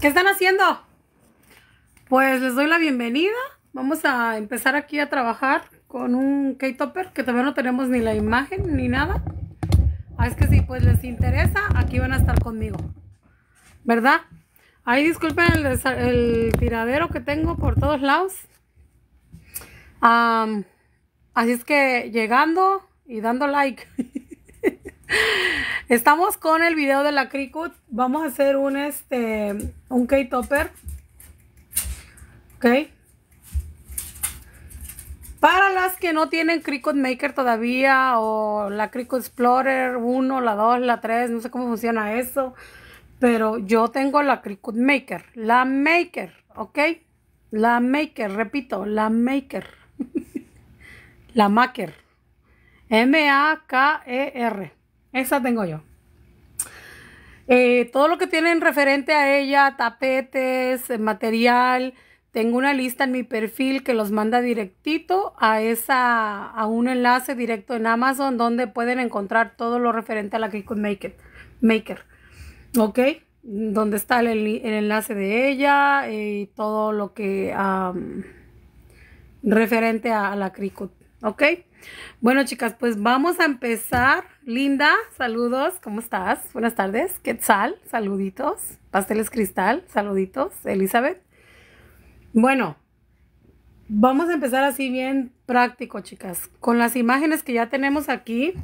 ¿Qué están haciendo? Pues les doy la bienvenida. Vamos a empezar aquí a trabajar con un K-Topper que todavía no tenemos ni la imagen ni nada. Ah, es que si pues les interesa, aquí van a estar conmigo. ¿Verdad? Ahí disculpen el, el tiradero que tengo por todos lados. así es que llegando y dando like. Estamos con el video de la Cricut. Vamos a hacer un este un K-topper. Ok. Para las que no tienen Cricut Maker todavía o la Cricut Explorer 1, la 2, la 3, no sé cómo funciona eso. Pero yo tengo la Cricut Maker. La Maker, ¿ok? La Maker, repito, la Maker. la Maker. M-A-K-E-R. Esa tengo yo. Eh, todo lo que tienen referente a ella, tapetes, eh, material, tengo una lista en mi perfil que los manda directito a esa, a un enlace directo en Amazon donde pueden encontrar todo lo referente a la Cricut Maker. Maker. ¿Ok? Donde está el, enlace de ella y todo lo que referente a, la Cricut. ¿Ok? Bueno, chicas, pues vamos a empezar. Linda, saludos, ¿cómo estás? Buenas tardes. Quetzal, saluditos. Pasteles Cristal, saluditos. Elizabeth. Bueno, vamos a empezar así bien práctico, chicas. Con las imágenes que ya tenemos aquí.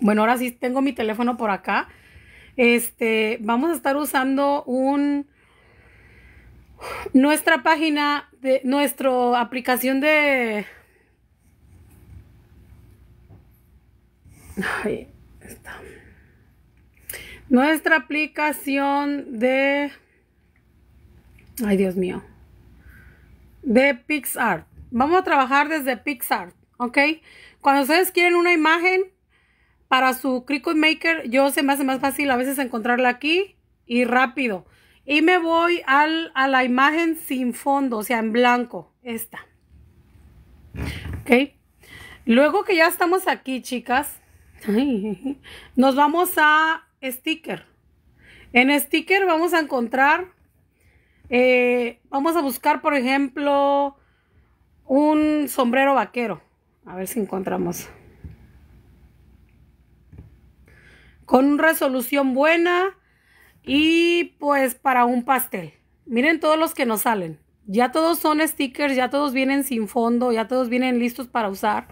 Bueno, ahora sí tengo mi teléfono por acá. Este, vamos a estar usando un nuestra página de nuestra aplicación de Ahí está. Nuestra aplicación de... Ay, Dios mío. De PixArt. Vamos a trabajar desde PixArt, ¿ok? Cuando ustedes quieren una imagen para su Cricut Maker, yo se me hace más fácil a veces encontrarla aquí y rápido. Y me voy al, a la imagen sin fondo, o sea, en blanco. Esta. ¿Ok? Luego que ya estamos aquí, chicas, nos vamos a sticker. En sticker vamos a encontrar, eh, vamos a buscar, por ejemplo, un sombrero vaquero. A ver si encontramos. Con resolución buena y pues para un pastel. Miren todos los que nos salen. Ya todos son stickers, ya todos vienen sin fondo, ya todos vienen listos para usar.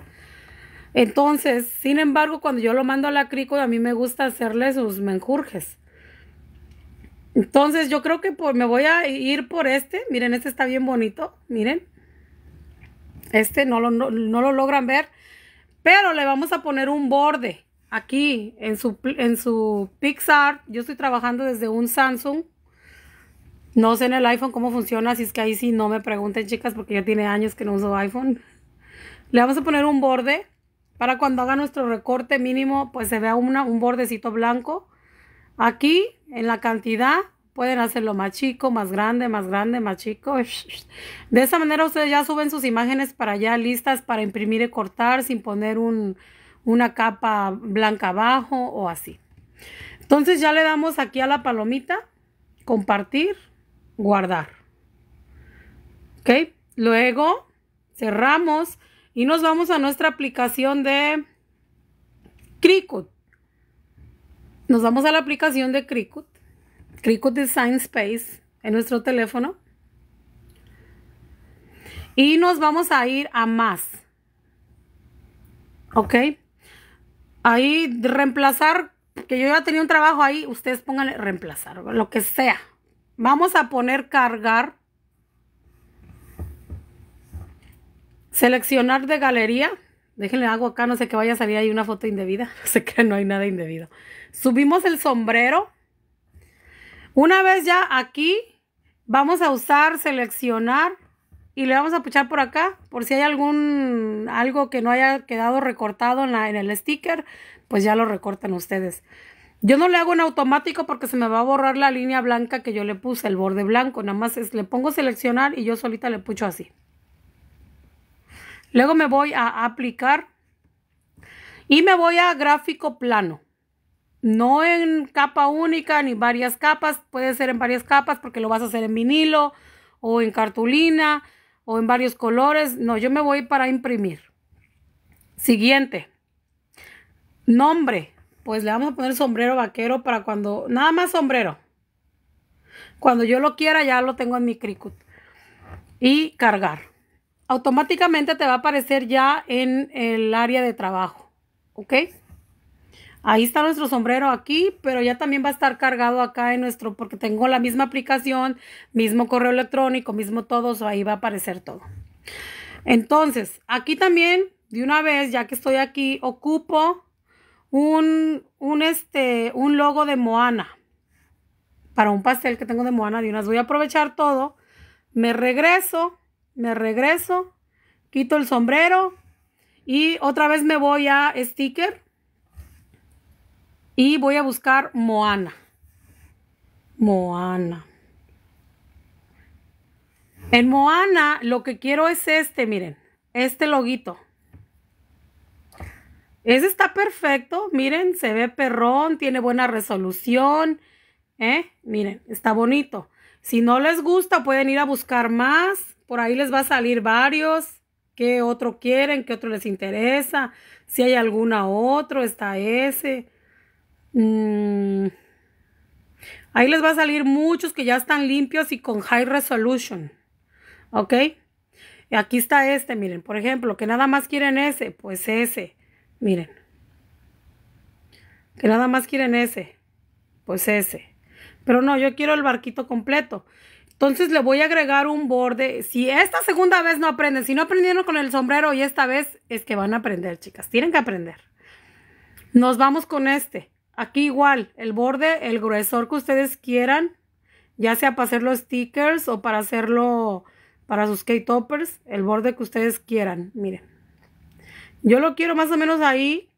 Entonces, sin embargo, cuando yo lo mando a la crico, a mí me gusta hacerle sus menjurjes. Entonces, yo creo que me voy a ir por este. Miren, este está bien bonito. Miren. Este no lo, no, lo logran ver. Pero le vamos a poner un borde aquí en su, en su Pixar. Yo estoy trabajando desde un Samsung. No sé en el iPhone cómo funciona, así es que ahí sí no me pregunten, chicas, porque ya tiene años que no uso iPhone. Le vamos a poner un borde para cuando haga nuestro recorte mínimo, pues se vea una, un bordecito blanco. Aquí, en la cantidad, pueden hacerlo más chico, más grande, más grande, más chico. De esa manera ustedes ya suben sus imágenes para allá listas para imprimir y cortar sin poner un, una capa blanca abajo o así. Entonces ya le damos aquí a la palomita, compartir, guardar. ¿Ok? Luego cerramos y nos vamos a nuestra aplicación de Cricut. Nos vamos a la aplicación de Cricut. Cricut Design Space en nuestro teléfono. Y nos vamos a ir a más. ¿Ok? Ahí reemplazar, que yo ya tenía un trabajo ahí, ustedes pónganle reemplazar, lo que sea. Vamos a poner cargar Seleccionar de galería. Déjenle algo acá, no sé que vaya a salir ahí una foto indebida. No sé que no hay nada indebido. Subimos el sombrero. Una vez ya aquí, vamos a usar seleccionar y le vamos a puchar por acá. Por si hay algún, algo que no haya quedado recortado en, el sticker, pues ya lo recortan ustedes. Yo no le hago en automático porque se me va a borrar la línea blanca que yo le puse, el borde blanco. Nada más le pongo seleccionar y yo solita le pucho así. Luego me voy a aplicar y me voy a gráfico plano. no en capa única ni varias capas, puede ser en varias capas porque lo vas a hacer en vinilo o en cartulina o en varios colores. No, yo me voy para imprimir. Siguiente. Nombre. Pues le vamos a poner sombrero vaquero para cuando, nada más sombrero. Cuando yo lo quiera ya lo tengo en mi Cricut. Y cargar. Automáticamente te va a aparecer ya en el área de trabajo. ¿Ok? Ahí está nuestro sombrero aquí, pero ya también va a estar cargado acá en nuestro, porque tengo la misma aplicación, mismo correo electrónico, mismo todo, ahí va a aparecer todo. Entonces, aquí también, de una vez, ya que estoy aquí, ocupo un, un, este, un logo de Moana. Para un pastel que tengo de Moana, de unas voy a aprovechar todo. Me regreso, me regreso, quito el sombrero y otra vez me voy a sticker y voy a buscar Moana. Moana. En Moana lo que quiero es este, miren, este loguito. Ese está perfecto, miren, se ve perrón, tiene buena resolución, ¿eh? Miren, está bonito. Si no les gusta, pueden ir a buscar más, por ahí les va a salir varios, qué otro quieren, qué otro les interesa, si hay alguna otro, está ese. Mm. Ahí les va a salir muchos que ya están limpios y con high resolution. ¿Ok? Aquí está este, miren, por ejemplo, que nada más quieren ese, pues ese. Miren. Que nada más quieren ese, pues ese. Pero no, yo quiero el barquito completo. Entonces le voy a agregar un borde. Si esta segunda vez no aprenden, si no aprendieron con el sombrero y esta vez es que van a aprender, chicas. Tienen que aprender. Nos vamos con este. Aquí igual, el borde, el gruesor que ustedes quieran, ya sea para hacer los stickers o para hacerlo para sus K-toppers, el borde que ustedes quieran, miren. Yo lo quiero más o menos ahí,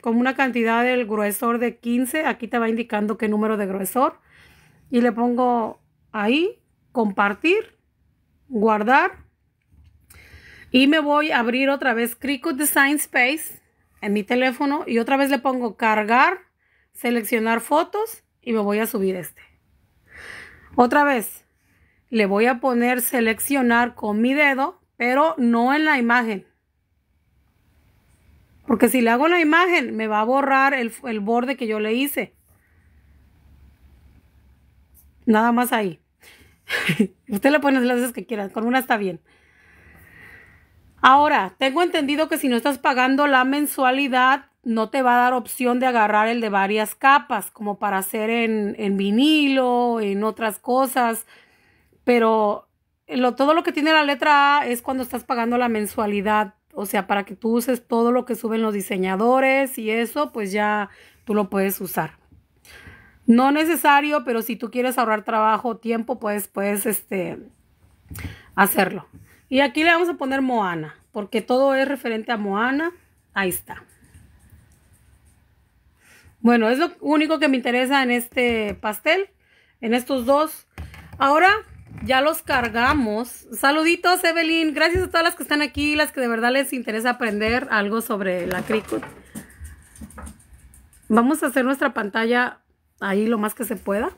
como una cantidad del gruesor de 15, aquí te va indicando qué número de gruesor. Y le pongo ahí, compartir, guardar. Y me voy a abrir otra vez Cricut Design Space en mi teléfono y otra vez le pongo cargar seleccionar fotos y me voy a subir este. Otra vez, le voy a poner seleccionar con mi dedo, pero no en la imagen. Porque si le hago la imagen, me va a borrar el, el borde que yo le hice. Nada más ahí. Usted le pone las veces que quiera, con una está bien. Ahora, tengo entendido que si no estás pagando la mensualidad, no te va a dar opción de agarrar el de varias capas, como para hacer en, en vinilo, en otras cosas. Pero todo lo que tiene la letra A es cuando estás pagando la mensualidad. O sea, para que tú uses todo lo que suben los diseñadores y eso, pues ya tú lo puedes usar. No necesario, pero si tú quieres ahorrar trabajo tiempo, pues puedes este, hacerlo. Y aquí le vamos a poner Moana, porque todo es referente a Moana. Ahí está. Bueno, es lo único que me interesa en este pastel, en estos dos. Ahora ya los cargamos. Saluditos, Evelyn. Gracias a todas las que están aquí, las que de verdad les interesa aprender algo sobre la Cricut. Vamos a hacer nuestra pantalla ahí lo más que se pueda.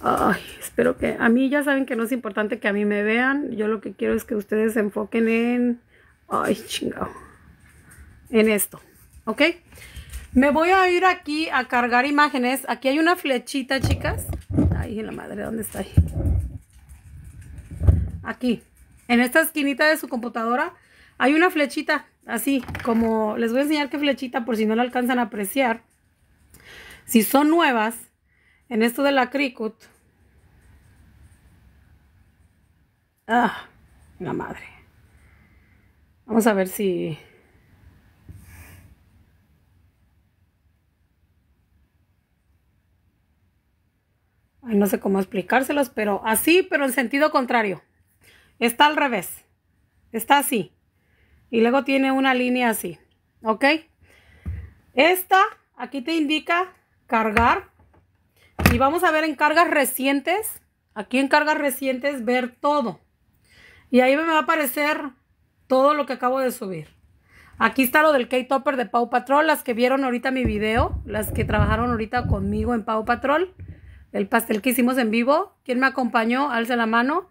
Ay, espero que... A mí ya saben que no es importante que a mí me vean. Yo lo que quiero es que ustedes se enfoquen en... Ay, chingado. En esto. ¿Ok? Me voy a ir aquí a cargar imágenes. Aquí hay una flechita, chicas. Ay, la madre, ¿dónde está ahí? Aquí. En esta esquinita de su computadora hay una flechita. Así, como les voy a enseñar qué flechita por si no la alcanzan a apreciar. Si son nuevas, en esto de la Cricut. Ah, la madre. Vamos a ver si... no sé cómo explicárselos, pero así, pero en sentido contrario. Está al revés. Está así. Y luego tiene una línea así. ¿Ok? Esta, aquí te indica cargar. Y vamos a ver en cargas recientes. Aquí en cargas recientes ver todo. Y ahí me va a aparecer todo lo que acabo de subir. Aquí está lo del K-Topper de Pau Patrol, las que vieron ahorita mi video, las que trabajaron ahorita conmigo en Pau Patrol, el pastel que hicimos en vivo. ¿Quién me acompañó? Alce la mano.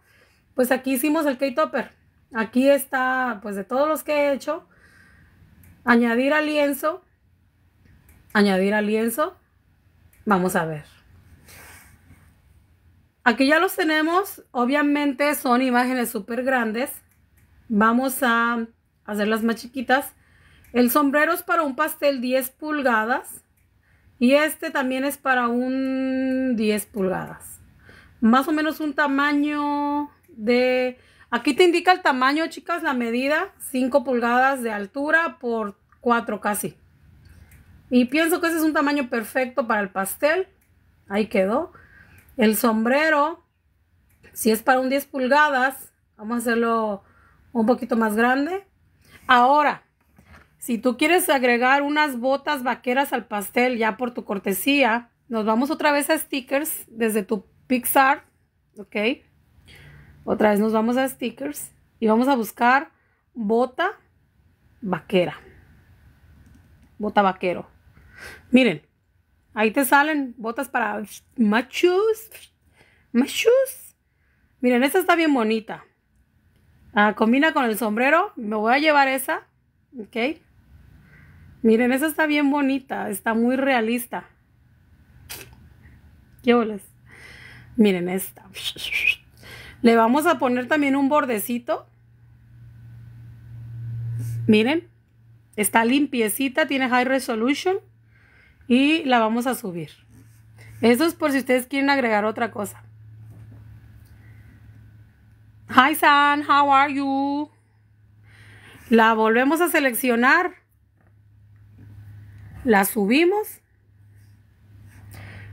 Pues aquí hicimos el K-Topper. Aquí está, pues de todos los que he hecho, añadir al lienzo, añadir al lienzo, vamos a ver. Aquí ya los tenemos, obviamente son imágenes súper grandes. Vamos a hacerlas más chiquitas. El sombrero es para un pastel 10 pulgadas y este también es para un 10 pulgadas. Más o menos un tamaño de Aquí te indica el tamaño, chicas, la medida, 5 pulgadas de altura por 4 casi. Y pienso que ese es un tamaño perfecto para el pastel. Ahí quedó. El sombrero, si es para un 10 pulgadas, vamos a hacerlo un poquito más grande. Ahora, si tú quieres agregar unas botas vaqueras al pastel ya por tu cortesía, nos vamos otra vez a stickers desde tu Pixar, ¿ok? Otra vez nos vamos a stickers y vamos a buscar bota vaquera. Bota vaquero. Miren, ahí te salen botas para machos. Machos. Miren, esta está bien bonita. Ah, combina con el sombrero. Me voy a llevar esa. Ok. Miren, esa está bien bonita. Está muy realista. ¿Qué bolas? Miren esta. Le vamos a poner también un bordecito. Miren, está limpiecita, tiene high resolution y la vamos a subir. Eso es por si ustedes quieren agregar otra cosa. Hi San, how are you? La volvemos a seleccionar. La subimos.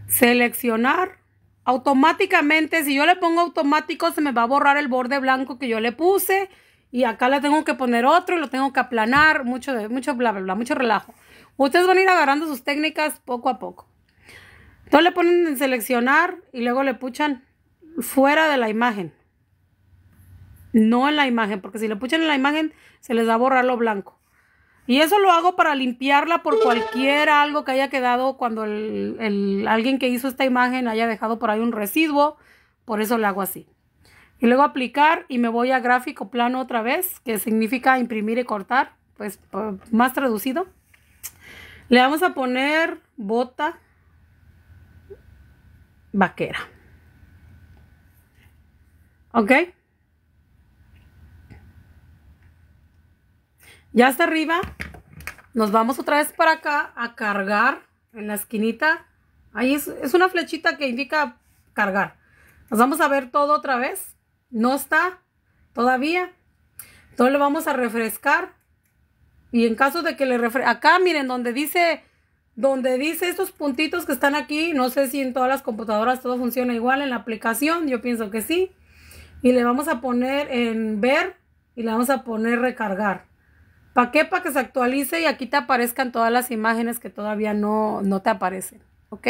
Seleccionar automáticamente, si yo le pongo automático, se me va a borrar el borde blanco que yo le puse. Y acá le tengo que poner otro y lo tengo que aplanar. Mucho, mucho bla, bla, bla, mucho relajo. Ustedes van a ir agarrando sus técnicas poco a poco. Entonces le ponen en seleccionar y luego le puchan fuera de la imagen. No en la imagen, porque si le puchan en la imagen se les va a borrar lo blanco. Y eso lo hago para limpiarla por cualquier algo que haya quedado cuando el, alguien que hizo esta imagen haya dejado por ahí un residuo. Por eso lo hago así. Y luego aplicar y me voy a gráfico plano otra vez, que significa imprimir y cortar, pues más traducido. Le vamos a poner bota vaquera. ¿Ok? Ya hasta arriba, nos vamos otra vez para acá a cargar en la esquinita. Ahí es, una flechita que indica cargar. Nos vamos a ver todo otra vez. No está todavía. Entonces le vamos a refrescar. Y en caso de que le refresque, acá miren donde dice, donde dice estos puntitos que están aquí, no sé si en todas las computadoras todo funciona igual en la aplicación, yo pienso que sí. Y le vamos a poner en ver y le vamos a poner recargar. ¿Para qué? Para que se actualice y aquí te aparezcan todas las imágenes que todavía no, no te aparecen. ¿Ok?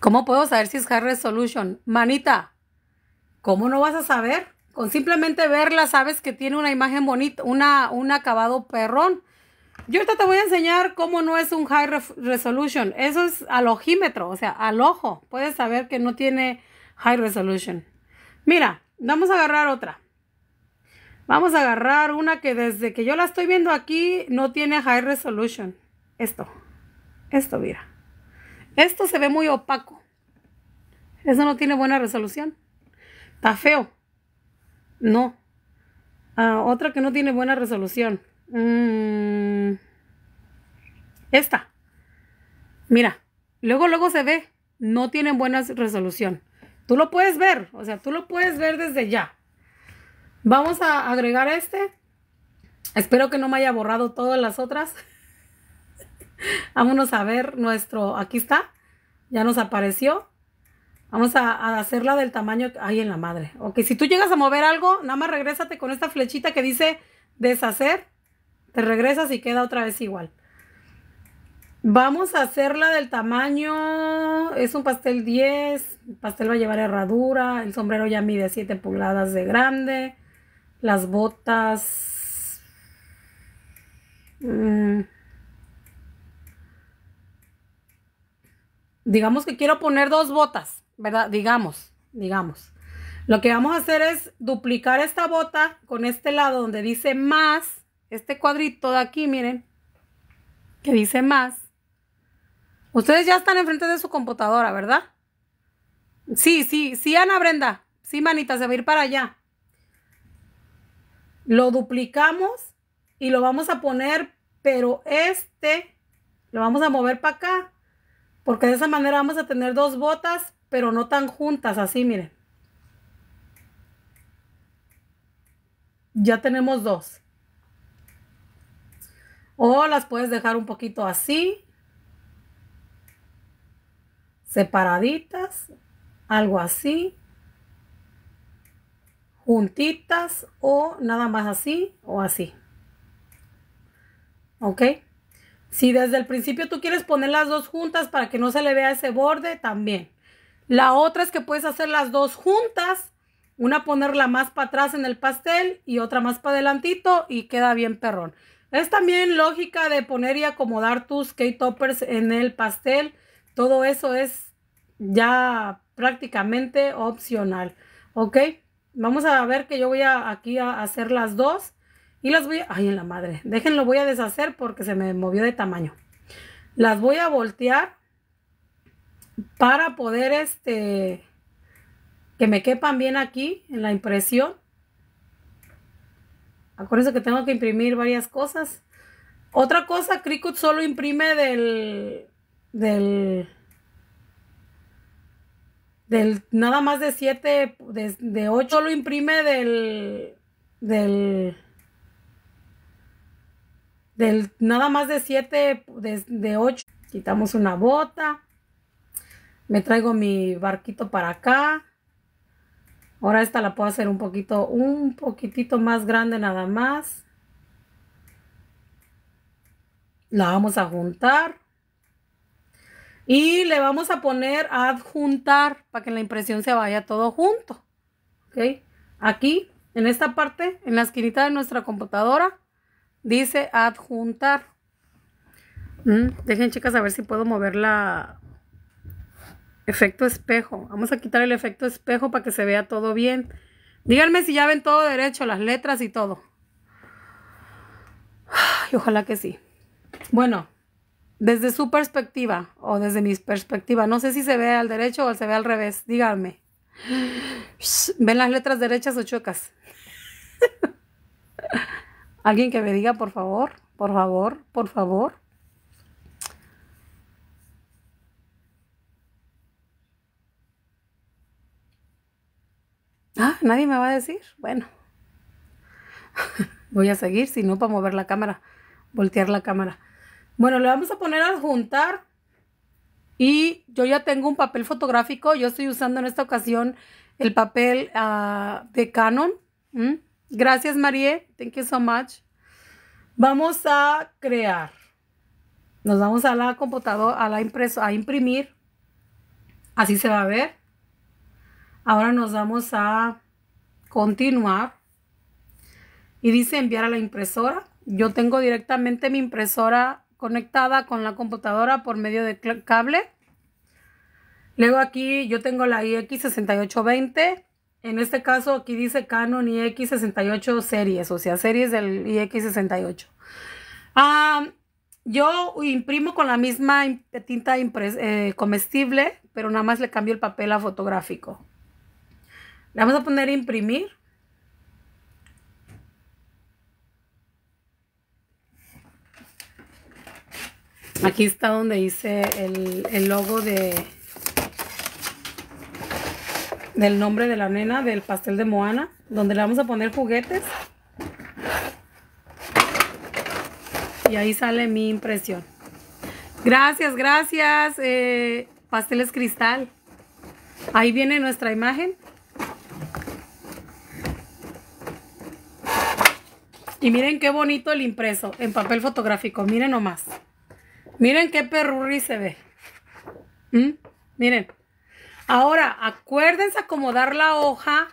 ¿Cómo puedo saber si es High Resolution? Manita, ¿cómo no vas a saber? Con simplemente verla sabes que tiene una imagen bonita, una, un acabado perrón. Yo ahorita te voy a enseñar cómo no es un High Resolution. Eso es al ojímetro, o sea, al ojo. Puedes saber que no tiene High Resolution. Mira, vamos a agarrar otra. Vamos a agarrar una que desde que yo la estoy viendo aquí no tiene high resolution. Esto. Esto, mira. Esto se ve muy opaco. Eso no tiene buena resolución. Está feo. No. Ah, otra que no tiene buena resolución. Mm. Esta. Mira. Luego, luego se ve. No tiene buena resolución. Tú lo puedes ver. O sea, tú lo puedes ver desde ya. Vamos a agregar este. Espero que no me haya borrado todas las otras. Vámonos a ver nuestro, aquí está, ya nos apareció. Vamos a, hacerla del tamaño, ahí en la madre. Ok, si tú llegas a mover algo, nada más regrésate con esta flechita que dice deshacer. Te regresas y queda otra vez igual. Vamos a hacerla del tamaño, es un pastel 10, el pastel va a llevar herradura, el sombrero ya mide 7 pulgadas de grande. las botas. Mm. digamos que quiero poner dos botas, ¿verdad? Digamos, digamos. Lo que vamos a hacer es duplicar esta bota con este lado donde dice más, este cuadrito de aquí, miren, que dice más. Ustedes ya están enfrente de su computadora, ¿verdad? Sí, sí, sí, Ana Brenda. Sí, manita, se va a ir para allá. Lo duplicamos y lo vamos a poner, pero este lo vamos a mover para acá. Porque de esa manera vamos a tener dos botas, pero no tan juntas, así, miren. Ya tenemos dos. O las puedes dejar un poquito así. Separaditas. Algo así. Juntitas o nada más así o así. ¿Ok? Si desde el principio tú quieres poner las dos juntas para que no se le vea ese borde, también. La otra es que puedes hacer las dos juntas. Una ponerla más para atrás en el pastel y otra más para adelantito y queda bien perrón. Es también lógica de poner y acomodar tus K-toppers en el pastel. Todo eso es ya prácticamente opcional. ¿Ok? Vamos a ver que yo voy a aquí a hacer las dos. Y las voy a... Ay, en la madre. Déjenlo, voy a deshacer porque se me movió de tamaño. Las voy a voltear para poder, este, que me quepan bien aquí en la impresión. Acuérdense que tengo que imprimir varias cosas. Otra cosa, Cricut solo imprime del, del, del, nada más de 7, de, de 8, solo imprime del, del, del nada más de 7, de, 8. Quitamos una bota. Me traigo mi barquito para acá. Ahora esta la puedo hacer un poquito, un poquitito más grande nada más. La vamos a juntar. Y le vamos a poner adjuntar para que la impresión se vaya todo junto. ¿Ok? Aquí, en esta parte, en la esquinita de nuestra computadora, Dice adjuntar. Mm, dejen chicas a ver si puedo mover la efecto espejo. Vamos a quitar el efecto espejo para que se vea todo bien. Díganme si ya ven todo derecho, las letras y todo. Y ojalá que sí. Bueno, desde su perspectiva o desde mi perspectiva, no sé si se ve al derecho o se ve al revés. Díganme. ¿Ven las letras derechas o chocas? Alguien que me diga, por favor, por favor, por favor. Ah, nadie me va a decir. Bueno, voy a seguir, si no, para mover la cámara, voltear la cámara. Bueno, le vamos a poner a juntar. Y yo ya tengo un papel fotográfico. Yo estoy usando en esta ocasión el papel ah, de Canon. Gracias, Marie. Thank you so much. Vamos a crear. Nos vamos a la computadora, a la impreso, a imprimir. Así se va a ver. Ahora nos vamos a continuar. Y dice enviar a la impresora. Yo tengo directamente mi impresora conectada con la computadora por medio de cable. Luego aquí yo tengo la IX6820 en este caso aquí dice Canon IX68 series, o sea, series del IX68. Ah, yo imprimo con la misma tinta eh, comestible, pero nada más le cambio el papel a fotográfico. Le vamos a poner imprimir. Aquí está donde dice el logo de, del nombre de la nena del pastel de Moana, donde le vamos a poner juguetes. Y ahí sale mi impresión. Gracias, gracias, eh, pasteles cristal. Ahí viene nuestra imagen. Y miren qué bonito el impreso en papel fotográfico. Miren nomás. Miren qué perrurri se ve. ¿Mm? Miren. Ahora, acuérdense acomodar la hoja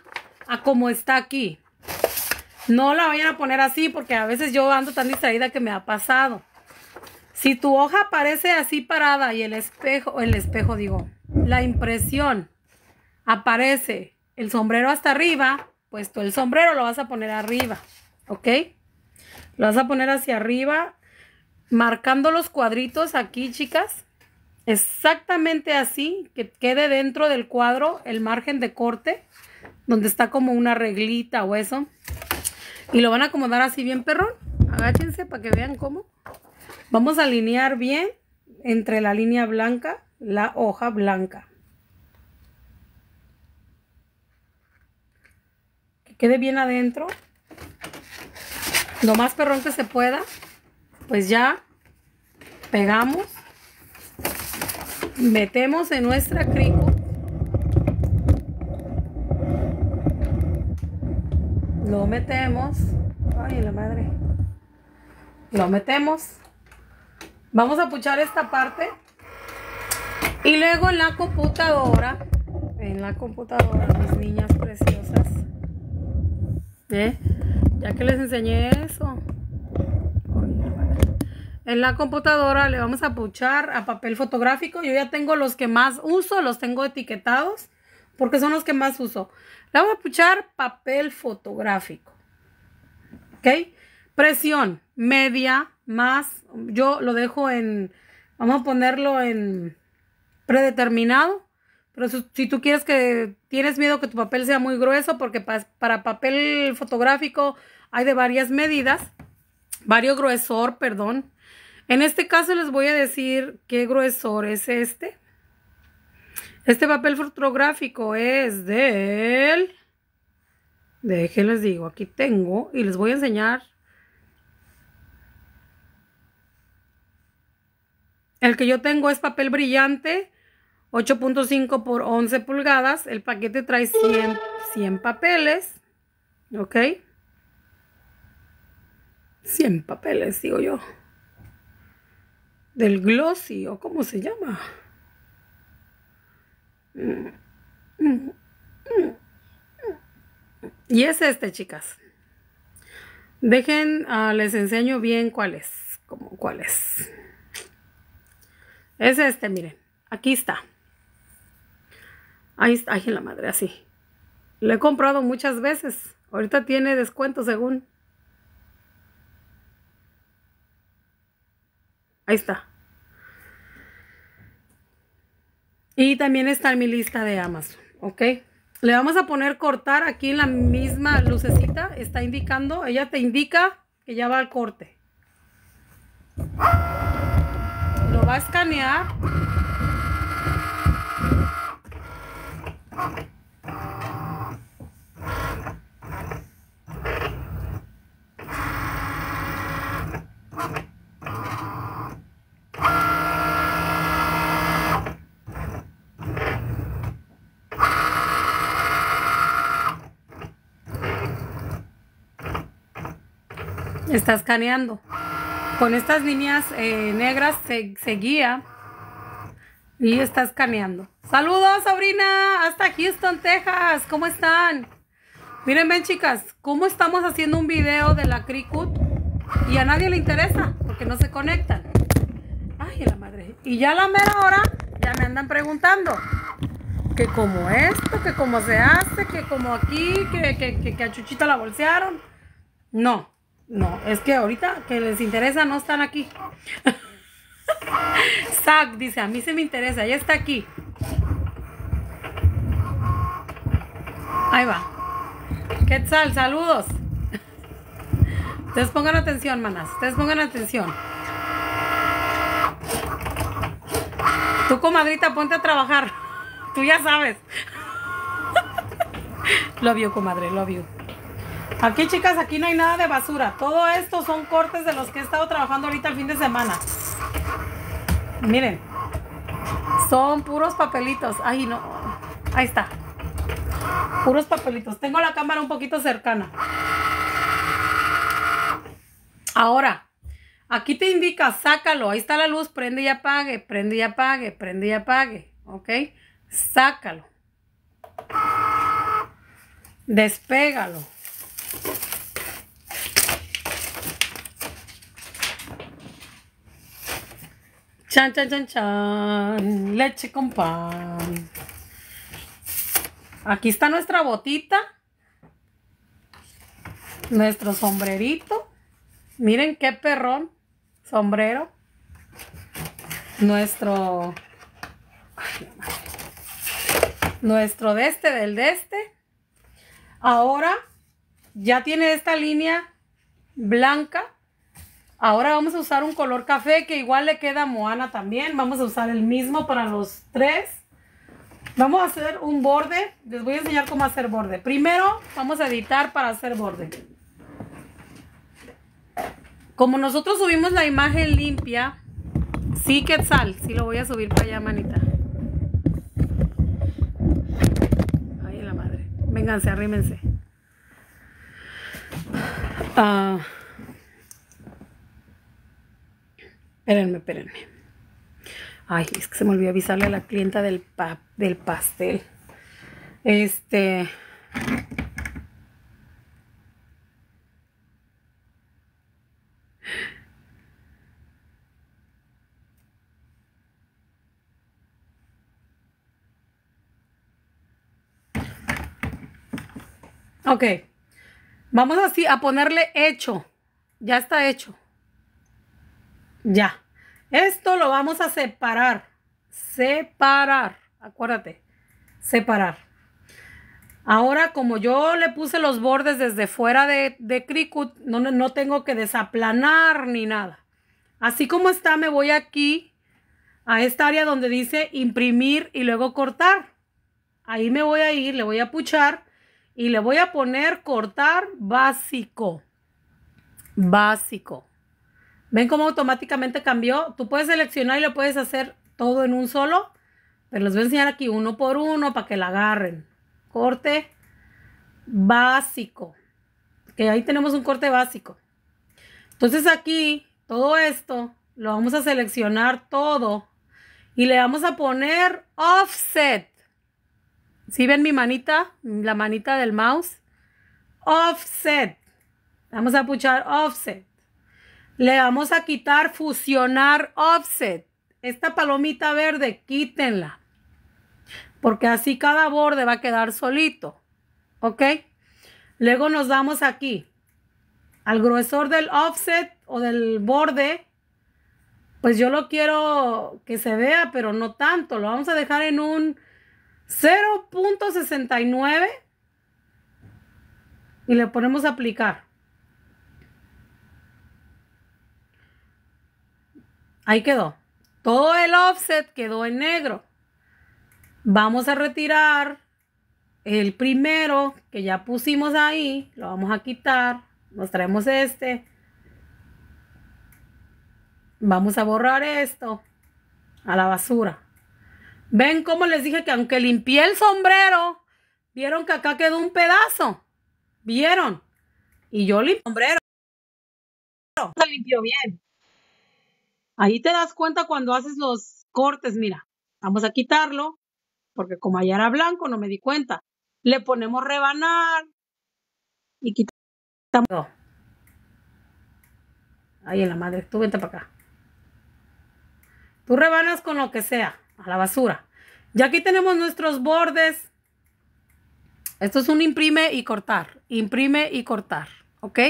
a como está aquí. No la vayan a poner así porque a veces yo ando tan distraída que me ha pasado. Si tu hoja aparece así parada y el espejo, el espejo digo, la impresión aparece el sombrero hasta arriba, pues tú el sombrero lo vas a poner arriba, ¿ok? Lo vas a poner hacia arriba, marcando los cuadritos aquí, chicas. Exactamente así, que quede dentro del cuadro el margen de corte, donde está como una reglita o eso. Y lo van a acomodar así bien perrón. Agáchense para que vean cómo. Vamos a alinear bien entre la línea blanca, la hoja blanca. Que quede bien adentro. Lo más perrón que se pueda. Pues ya pegamos metemos en nuestra crico lo metemos ay la madre lo metemos vamos a puchar esta parte y luego en la computadora en la computadora mis niñas preciosas ¿eh? Ya que les enseñé eso en la computadora le vamos a puchar a papel fotográfico. Yo ya tengo los que más uso, los tengo etiquetados porque son los que más uso. Le vamos a puchar papel fotográfico. ¿Ok? Presión media más. Yo lo dejo en, vamos a ponerlo en predeterminado. Pero si, tú quieres que, tienes miedo que tu papel sea muy grueso, porque para papel fotográfico hay de varias medidas, varios gruesor, perdón. En este caso les voy a decir qué gruesor es este. Este papel fotográfico es del... les digo, aquí tengo y les voy a enseñar. El que yo tengo es papel brillante, 8.5 por 11 pulgadas. El paquete trae 100, 100 papeles, ¿ok? 100 papeles, digo yo del glossy o cómo se llama. Y es este, chicas. Dejen, ah, les enseño bien cuál es. Como cuál es. Es este, miren. Aquí está. Ahí está, ahí en la madre, así. Lo he comprado muchas veces. Ahorita tiene descuento según. Ahí está. Y también está en mi lista de Amazon, ¿ok? Le vamos a poner cortar aquí en la misma lucecita. Está indicando, ella te indica que ya va al corte. Lo va a escanear. Está escaneando. Con estas líneas eh, negras se, guía y está escaneando. Saludos, Sabrina, hasta Houston, Texas. ¿Cómo están? Miren, ven, chicas, cómo estamos haciendo un video de la Cricut y a nadie le interesa porque no se conectan. Ay, la madre. Y ya a la mera hora ya me andan preguntando que como esto, que cómo se hace, que como aquí, que, que, que a Chuchita la bolsearon. No, no, es que ahorita que les interesa no están aquí. Zack dice, a mí se me interesa, ya está aquí. Ahí va. Quetzal, saludos. Ustedes pongan atención, manas. Ustedes pongan atención. Tu comadrita, ponte a trabajar. Tú ya sabes. lo vio, comadre, lo vio. Aquí, chicas, aquí no hay nada de basura. Todo esto son cortes de los que he estado trabajando ahorita el fin de semana. Miren. Son puros papelitos. Ay, no. Ahí está. Puros papelitos. Tengo la cámara un poquito cercana. Ahora, aquí te indica, sácalo. Ahí está la luz, prende y apague, prende y apague, prende y apague. ¿Ok? Sácalo. Despégalo. Chan, chan, chan, chan. Leche con pan. Aquí está nuestra botita. Nuestro sombrerito. Miren qué perrón. Sombrero. Nuestro... nuestro de este del de este. Ahora ya tiene esta línea blanca. Ahora vamos a usar un color café que igual le queda a Moana también. Vamos a usar el mismo para los tres. Vamos a hacer un borde. Les voy a enseñar cómo hacer borde. Primero vamos a editar para hacer borde. Como nosotros subimos la imagen limpia, sí Quetzal, sí lo voy a subir para allá, manita. Ay, la madre. Vénganse, arrímense. Ah. Espérenme, espérenme. Ay, es que se me olvidó avisarle a la clienta del, del pastel. Este... Ok. Vamos así a ponerle hecho. Ya está hecho. Ya. Esto lo vamos a separar. Separar. Acuérdate. Separar. Ahora, como yo le puse los bordes desde fuera de, de Cricut, no, no tengo que desaplanar ni nada. Así como está, me voy aquí a esta área donde dice imprimir y luego cortar. Ahí me voy a ir, le voy a puchar y le voy a poner cortar básico. Básico. ¿Ven cómo automáticamente cambió? Tú puedes seleccionar y lo puedes hacer todo en un solo. Pero les voy a enseñar aquí uno por uno para que la agarren. Corte básico. Que ahí tenemos un corte básico. Entonces aquí, todo esto, lo vamos a seleccionar todo. Y le vamos a poner offset. Si ven mi manita? La manita del mouse. Offset. Vamos a puchar offset. Le vamos a quitar fusionar offset. Esta palomita verde, quítenla. Porque así cada borde va a quedar solito. ¿Ok? Luego nos damos aquí. Al gruesor del offset o del borde. Pues yo lo quiero que se vea, pero no tanto. Lo vamos a dejar en un 0.69 y le ponemos a aplicar. Ahí quedó. Todo el offset quedó en negro. Vamos a retirar el primero que ya pusimos ahí. Lo vamos a quitar. Nos traemos este. Vamos a borrar esto a la basura. Ven cómo les dije que aunque limpié el sombrero, vieron que acá quedó un pedazo. ¿Vieron? Y yo limpié el sombrero. Se limpió bien. Ahí te das cuenta cuando haces los cortes. Mira, vamos a quitarlo. Porque como allá era blanco, no me di cuenta. Le ponemos rebanar. Y quitamos. Ahí en la madre. Tú vente para acá. Tú rebanas con lo que sea a la basura. Ya aquí tenemos nuestros bordes. Esto es un imprime y cortar. Imprime y cortar. ¿Ok?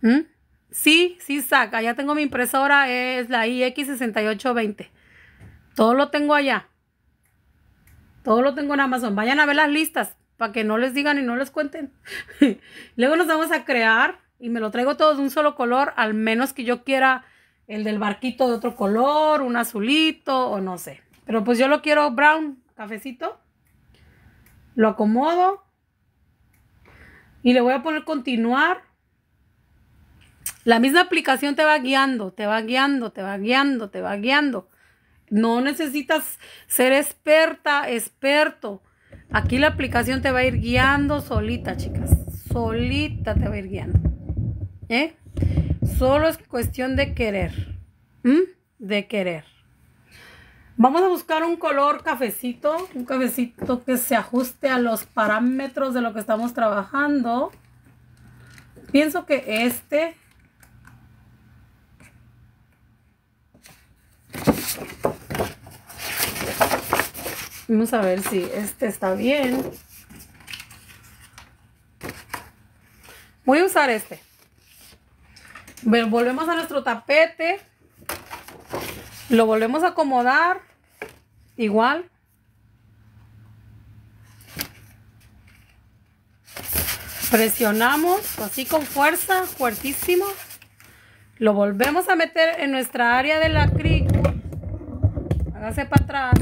¿Mm? Sí, sí saca. Ya tengo mi impresora. Es la iX6820. Todo lo tengo allá. Todo lo tengo en Amazon. Vayan a ver las listas para que no les digan y no les cuenten. Luego nos vamos a crear y me lo traigo todo de un solo color, al menos que yo quiera el del barquito de otro color, un azulito o no sé. Pero pues yo lo quiero brown, cafecito. Lo acomodo. Y le voy a poner continuar. La misma aplicación te va guiando, te va guiando, te va guiando, te va guiando. No necesitas ser experta, experto. Aquí la aplicación te va a ir guiando solita, chicas. Solita te va a ir guiando. ¿Eh? Solo es cuestión de querer. De querer. Vamos a buscar un color cafecito, un cafecito que se ajuste a los parámetros de lo que estamos trabajando. Pienso que este Vamos a ver si este está bien. Voy a usar este. Volvemos a nuestro tapete. Lo volvemos a acomodar. Igual. Presionamos así con fuerza, fuertísimo. Lo volvemos a meter en nuestra área de la cric. Hágase para atrás.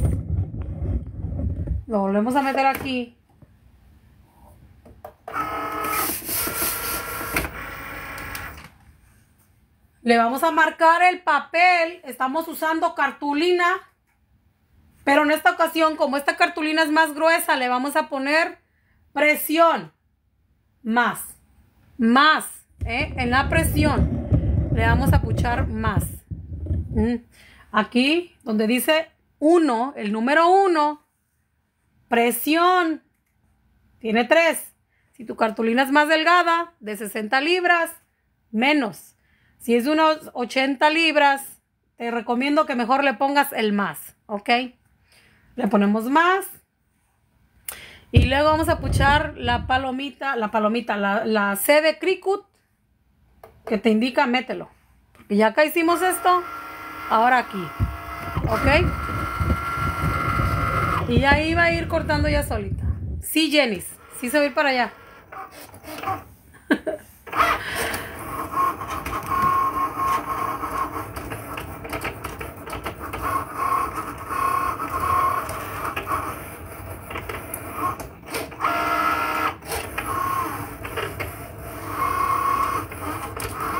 Lo volvemos a meter aquí. Le vamos a marcar el papel. Estamos usando cartulina. Pero en esta ocasión, como esta cartulina es más gruesa, le vamos a poner presión. Más. Más. ¿eh? En la presión. Le vamos a puchar más. Mm. Aquí, donde dice 1, el número 1, presión. Tiene 3. Si tu cartulina es más delgada, de 60 libras, menos. Si es de unos 80 libras, te recomiendo que mejor le pongas el más, ¿ok? Le ponemos más. Y luego vamos a puchar la palomita, la palomita, la, C de Cricut, que te indica mételo. Porque ya acá hicimos esto, ahora aquí, ¿ok? Y ahí va a ir cortando ya solita. Sí, Jenny, sí se va a ir para allá.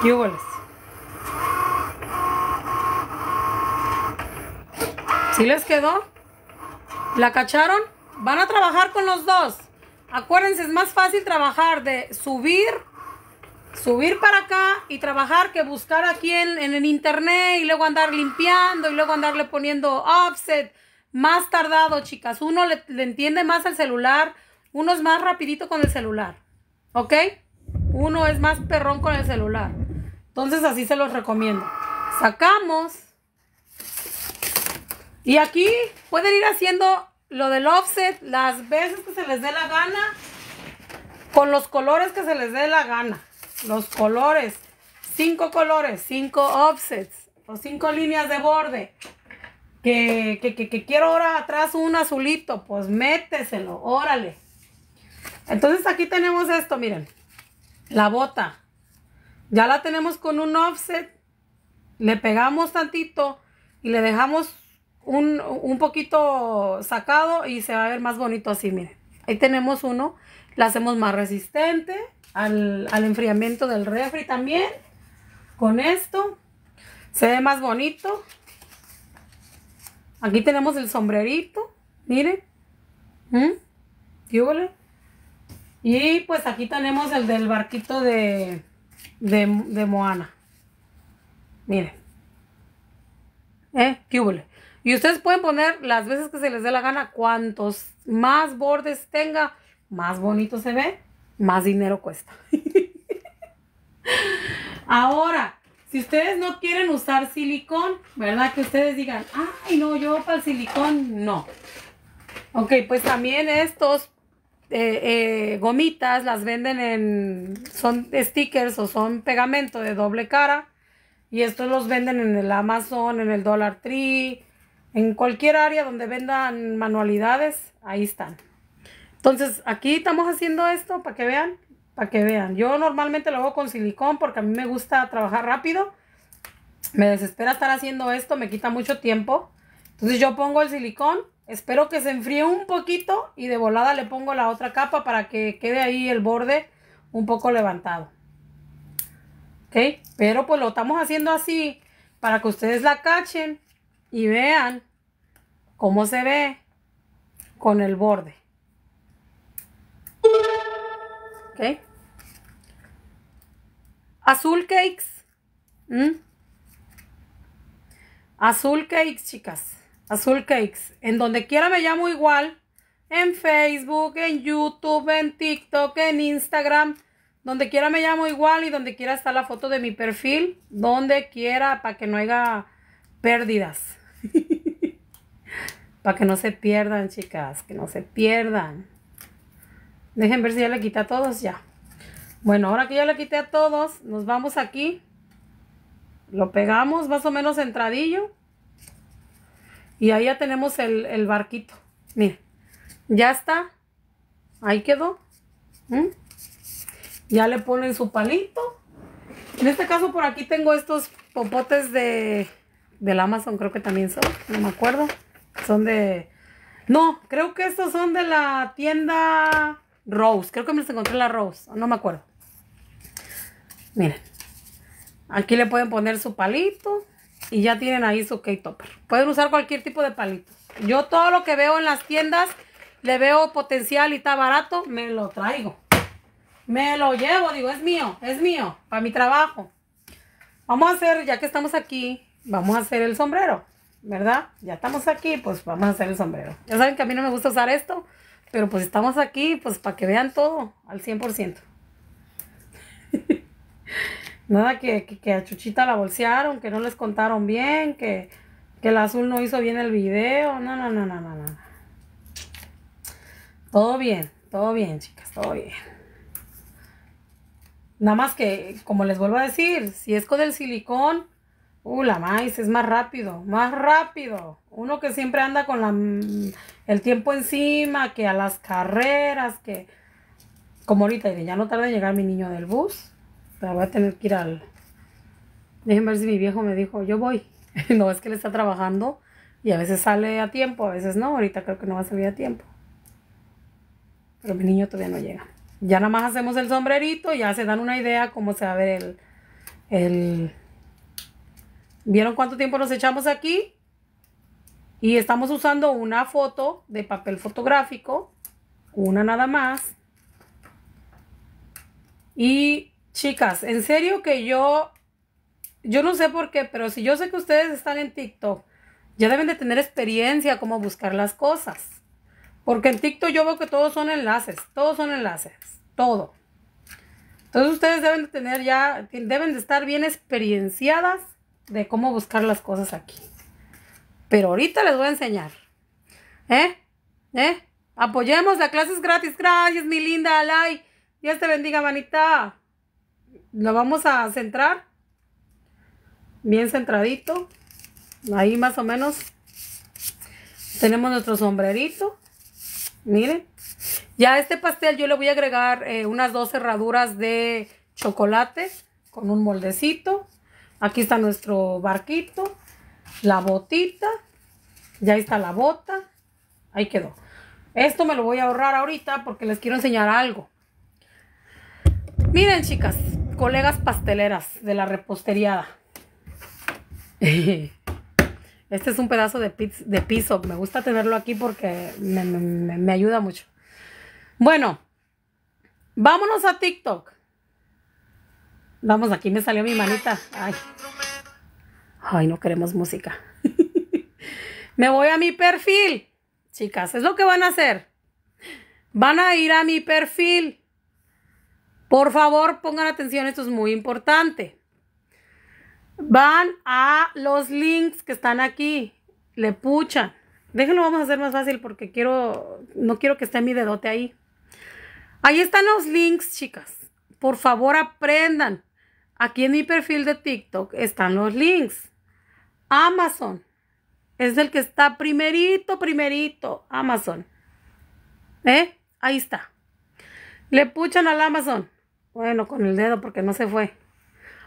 ¿Qué ¿Sí les quedó? ¿La cacharon? Van a trabajar con los dos. Acuérdense, es más fácil trabajar de subir, subir para acá y trabajar que buscar aquí en, el internet y luego andar limpiando y luego andarle poniendo offset. Más tardado, chicas. Uno le, le entiende más el celular, uno es más rapidito con el celular. ¿Ok? Uno es más perrón con el celular. Entonces así se los recomiendo. Sacamos. Y aquí pueden ir haciendo lo del offset las veces que se les dé la gana. Con los colores que se les dé la gana. Los colores. Cinco colores, cinco offsets. O cinco líneas de borde. Que, que, que, que quiero ahora atrás un azulito. Pues méteselo, órale. Entonces aquí tenemos esto, miren. La bota. Ya la tenemos con un offset. Le pegamos tantito y le dejamos un, poquito sacado y se va a ver más bonito así, miren. Ahí tenemos uno. La hacemos más resistente al, al enfriamiento del refri también. Con esto se ve más bonito. Aquí tenemos el sombrerito. Miren. ¿Mm? Y pues aquí tenemos el del barquito de, de, Moana. Miren. ¿Eh? ¿Qué Y ustedes pueden poner las veces que se les dé la gana. Cuantos más bordes tenga, más bonito se ve, más dinero cuesta. Ahora, si ustedes no quieren usar silicón, ¿verdad? Que ustedes digan, ay, no, yo para el silicón, no. Ok, pues también estos eh, eh, gomitas, las venden en, son stickers o son pegamento de doble cara. Y estos los venden en el Amazon, en el Dollar Tree, en cualquier área donde vendan manualidades, ahí están. Entonces, aquí estamos haciendo esto para que vean, para que vean. Yo normalmente lo hago con silicón porque a mí me gusta trabajar rápido. Me desespera estar haciendo esto, me quita mucho tiempo. Entonces yo pongo el silicón Espero que se enfríe un poquito y de volada le pongo la otra capa para que quede ahí el borde un poco levantado. ¿Ok? Pero pues lo estamos haciendo así para que ustedes la cachen y vean cómo se ve con el borde. ¿Ok? Azul cakes. Azul cakes, chicas. Azul Cakes. En donde quiera me llamo igual. En Facebook, en YouTube, en TikTok, en Instagram. Donde quiera me llamo igual y donde quiera está la foto de mi perfil. Donde quiera para que no haya pérdidas. Para que no se pierdan, chicas, que no se pierdan. Dejen ver si ya le quité a todos, ya. Bueno, ahora que ya le quité a todos, nos vamos aquí. Lo pegamos más o menos entradillo. Y ahí ya tenemos el, barquito. Miren, ya está. Ahí quedó. ¿Mm? Ya le ponen su palito. En este caso por aquí tengo estos popotes de del Amazon, creo que también son, no me acuerdo. Son de... No, creo que estos son de la tienda Rose. Creo que me los encontré en la Rose, no me acuerdo. Miren. Aquí le pueden poner su palito y ya tienen ahí su cake topper. Pueden usar cualquier tipo de palito. Yo todo lo que veo en las tiendas, le veo potencial y está barato, me lo traigo. Me lo llevo, digo, es mío, es mío, para mi trabajo. Vamos a hacer, ya que estamos aquí, vamos a hacer el sombrero, ¿verdad? Ya estamos aquí, pues vamos a hacer el sombrero. Ya saben que a mí no me gusta usar esto, pero pues estamos aquí, pues para que vean todo al 100%. Nada que, que, a Chuchita la bolsearon, que no les contaron bien, que, que el azul no hizo bien el video. No, no, no, no, no, no. Todo bien, todo bien, chicas, todo bien. Nada más que, como les vuelvo a decir, si es con el silicón, uh, la maíz es más rápido, más rápido. Uno que siempre anda con la, el tiempo encima, que a las carreras, que como ahorita, ya no tarda en llegar mi niño del bus. Pero voy a tener que ir al... Déjenme ver si mi viejo me dijo, yo voy. no, es que él está trabajando y a veces sale a tiempo, a veces no. Ahorita creo que no va a salir a tiempo. Pero mi niño todavía no llega. Ya nada más hacemos el sombrerito, ya se dan una idea cómo se va a ver el... el... ¿Vieron cuánto tiempo nos echamos aquí? Y estamos usando una foto de papel fotográfico, una nada más. Y Chicas, en serio que yo, yo no sé por qué, pero si yo sé que ustedes están en TikTok, ya deben de tener experiencia cómo buscar las cosas. Porque en TikTok yo veo que todos son enlaces, todos son enlaces, todo. Entonces ustedes deben de tener ya, deben de estar bien experienciadas de cómo buscar las cosas aquí. Pero ahorita les voy a enseñar. ¿Eh? ¿Eh? Apoyemos, la clase es gratis. Gracias, mi linda Alay. Dios te bendiga, manita lo vamos a centrar bien centradito ahí más o menos tenemos nuestro sombrerito miren ya a este pastel yo le voy a agregar eh, unas dos cerraduras de chocolate con un moldecito aquí está nuestro barquito la botita ya está la bota ahí quedó esto me lo voy a ahorrar ahorita porque les quiero enseñar algo miren chicas colegas pasteleras de la reposteriada. Este es un pedazo de, piso. Me gusta tenerlo aquí porque me, ayuda mucho. Bueno, vámonos a TikTok. Vamos, aquí me salió mi manita. Ay, Ay no queremos música. me voy a mi perfil. Chicas, es lo que van a hacer. Van a ir a mi perfil. Por favor, pongan atención, esto es muy importante. Van a los links que están aquí, le puchan. Déjenlo, vamos a hacer más fácil porque quiero, no quiero que esté mi dedote ahí. Ahí están los links, chicas. Por favor, aprendan. Aquí en mi perfil de TikTok están los links. Amazon. Es el que está primerito, primerito. Amazon. ¿Eh? Ahí está. Le puchan al Amazon. Bueno, con el dedo porque no se fue.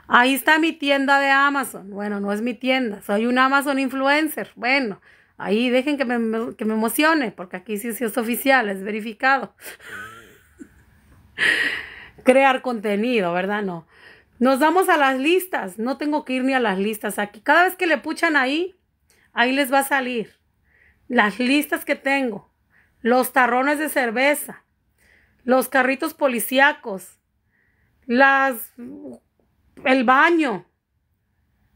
Ahí está mi tienda de Amazon. Bueno, no es mi tienda, soy un Amazon influencer. Bueno, ahí dejen que me, que me emocione, porque aquí sí, sí es oficial, es verificado. Crear contenido, ¿verdad? No. Nos damos a las listas. No tengo que ir ni a las listas aquí. Cada vez que le puchan ahí, ahí les va a salir las listas que tengo, los tarrones de cerveza, los carritos policíacos, las, el baño,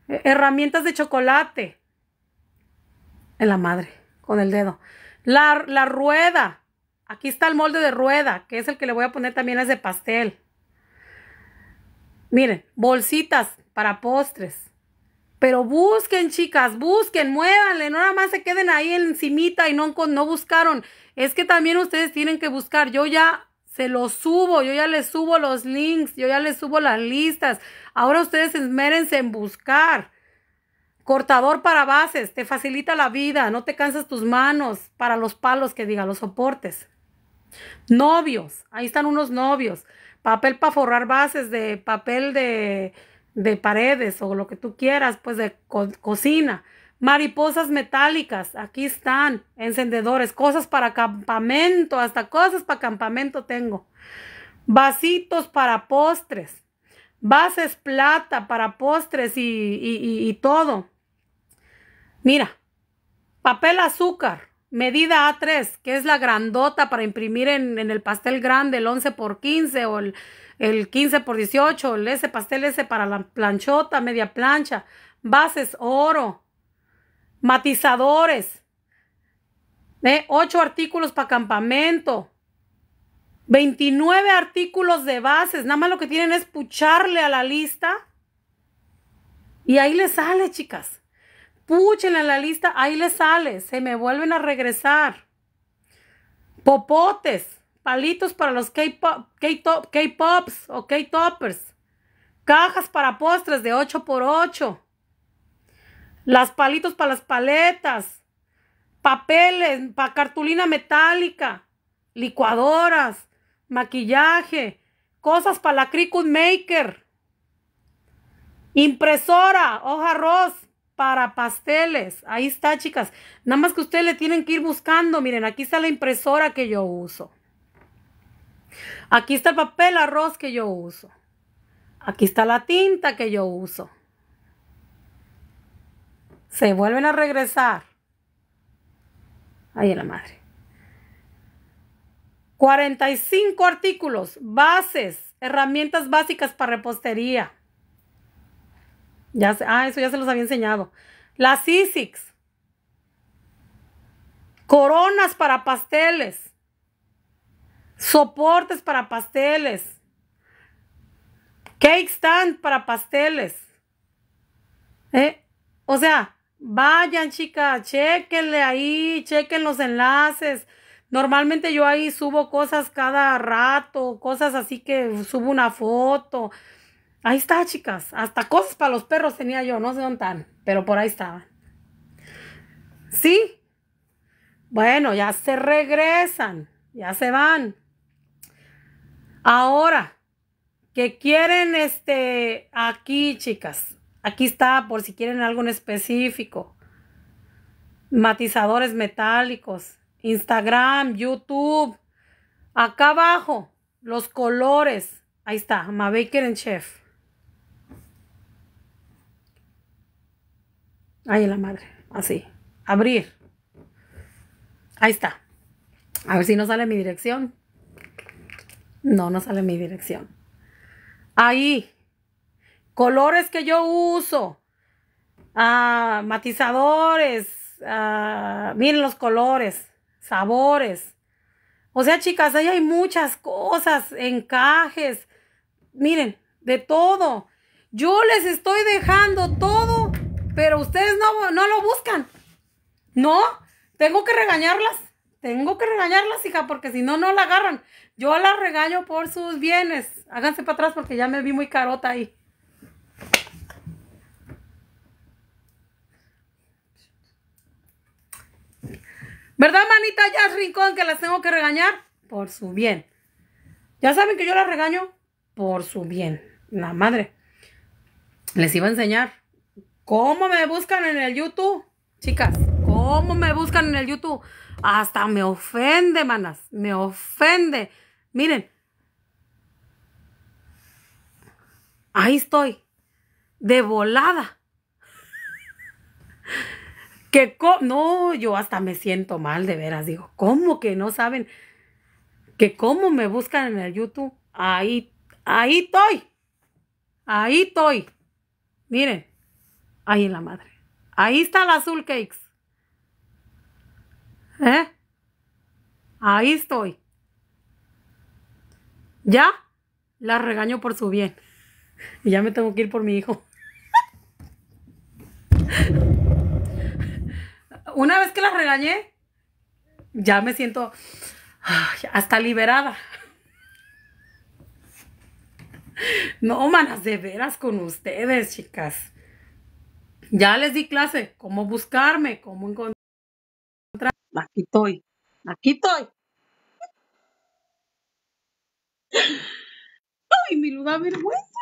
herramientas de chocolate, en la madre, con el dedo, la, la rueda, aquí está el molde de rueda, que es el que le voy a poner también es de pastel. Miren, bolsitas para postres, Pero busquen, chicas, busquen, muévanle, no nada más se queden ahí encimita y no, no buscaron. Es que también ustedes tienen que buscar. Yo ya se los subo, yo ya les subo los links, yo ya les subo las listas. Ahora ustedes esmérense en buscar. Cortador para bases, te facilita la vida, no te cansas tus manos para los palos que diga, los soportes. Novios, ahí están unos novios. Papel para forrar bases de papel de, de paredes o lo que tú quieras, pues de cocina. Mariposas metálicas, aquí están, encendedores, cosas para campamento, hasta cosas para campamento tengo. Vasitos para postres, bases plata para postres y, todo. Mira, papel azúcar, medida A3, que es la grandota para imprimir en, el pastel grande, el 11 por 15 o el, el 15 por 18, el ese pastel ese para la planchota, media plancha, bases oro, matizadores, ¿eh? 8 artículos para campamento, 29 artículos de bases, nada más lo que tienen es pucharle a la lista y ahí les sale, chicas. Púchenle a la lista, ahí les sale, se me vuelven a regresar. Popotes, palitos para los K-Pops o K-Toppers. Cajas para postres de 8 por 8 las palitos para las paletas, papeles, para cartulina metálica, licuadoras, maquillaje, cosas para la Cricut Maker, impresora, hoja arroz para pasteles. Ahí está, chicas. Nada más que ustedes le tienen que ir buscando. Miren, aquí está la impresora que yo uso. Aquí está el papel arroz que yo uso. Aquí está la tinta que yo uso se vuelven a regresar. Ahí en la madre. 45 artículos, bases, herramientas básicas para repostería. Ya, ah, eso ya se los había enseñado. Las ISICs. Coronas para pasteles. Soportes para pasteles. Cake stand para pasteles. ¿Eh? O sea, Vayan, chicas, chequenle ahí, chequen los enlaces. Normalmente yo ahí subo cosas cada rato, cosas así que subo una foto. Ahí está, chicas. Hasta cosas para los perros tenía yo, no sé dónde están, pero por ahí estaban. ¿Sí? Bueno, ya se regresan, ya se van. Ahora, que quieren este aquí, chicas, Aquí está por si quieren algo en específico. Matizadores metálicos. Instagram, YouTube. Acá abajo, los colores. Ahí está, Ma Baker Chef. En la madre. Así. Abrir. Ahí está. A ver si no sale mi dirección. No, no sale mi dirección. Ahí. Colores que yo uso. Ah, matizadores. Ah, miren los colores. Sabores. O sea, chicas, ahí hay muchas cosas, encajes. Miren, de todo. Yo les estoy dejando todo, pero ustedes no, no lo buscan. No, tengo que regañarlas. Tengo que regañarlas, hija, porque si no, no la agarran. Yo las regaño por sus bienes. Háganse para atrás porque ya me vi muy carota ahí. ¿Verdad, manita? Ya es rincón que las tengo que regañar por su bien. Ya saben que yo las regaño por su bien. La madre. Les iba a enseñar cómo me buscan en el YouTube. Chicas, cómo me buscan en el YouTube. Hasta me ofende, manas. Me ofende. Miren. Ahí estoy. De volada que no, yo hasta me siento mal de veras, digo, ¿cómo que no saben que cómo me buscan en el YouTube? Ahí, ahí estoy, ahí estoy, miren, ahí en la madre, ahí está la azul cakes, ¿eh? Ahí estoy. Ya la regaño por su bien. Y ya me tengo que ir por mi hijo. una vez que las regañé, ya me siento hasta liberada. No, manas, de veras con ustedes, chicas. Ya les di clase, cómo buscarme, cómo encontrar. Aquí estoy, aquí estoy. Ay, mi da vergüenza.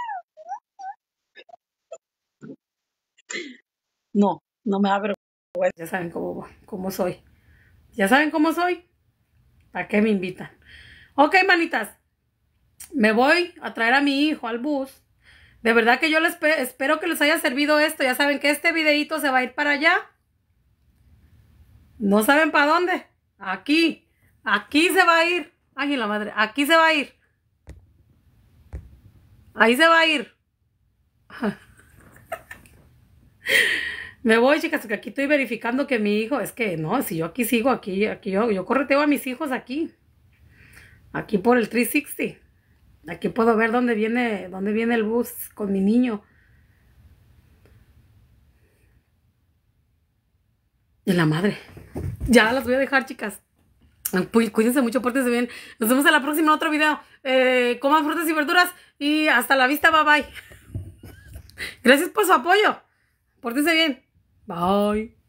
No, no me da vergüenza. Ya saben cómo, cómo soy. Ya saben cómo soy. ¿Para qué me invitan? Ok, manitas. Me voy a traer a mi hijo al bus. De verdad que yo les espero que les haya servido esto. Ya saben que este videito se va a ir para allá. ¿No saben para dónde? Aquí. Aquí se va a ir. Ay, la madre. Aquí se va a ir. Ahí se va a ir. Me voy, chicas, porque aquí estoy verificando que mi hijo, es que no, si yo aquí sigo, aquí, aquí yo, yo correteo a mis hijos aquí. Aquí por el 360. Aquí puedo ver dónde viene, dónde viene el bus con mi niño. Y la madre. Ya las voy a dejar, chicas. Cuídense mucho, pórtense bien. Nos vemos en la próxima otro video. Eh, coman frutas y verduras y hasta la vista. Bye bye. Gracias por su apoyo. Pórtense bien. Bye.